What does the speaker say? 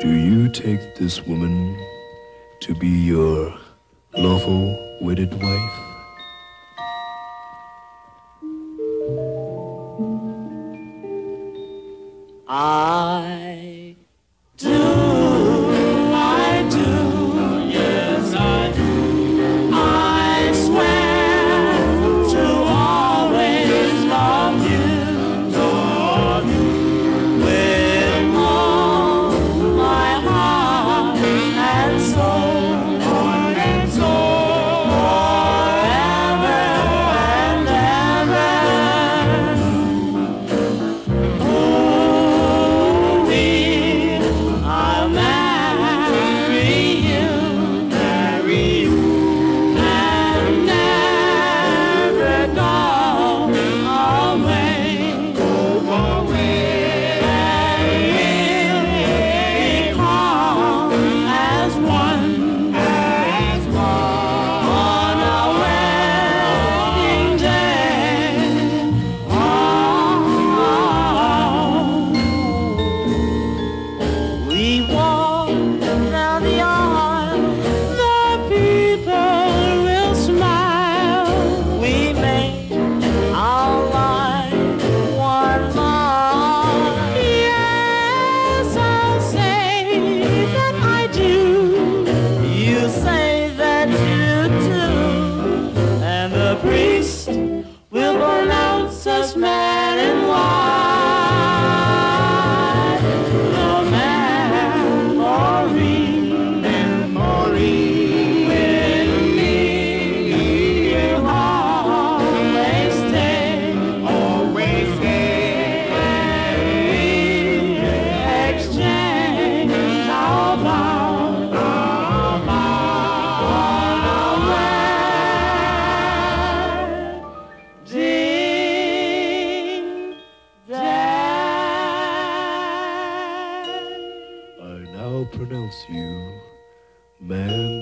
Do you take this woman to be your lawful wedded wife? I pronounce you man.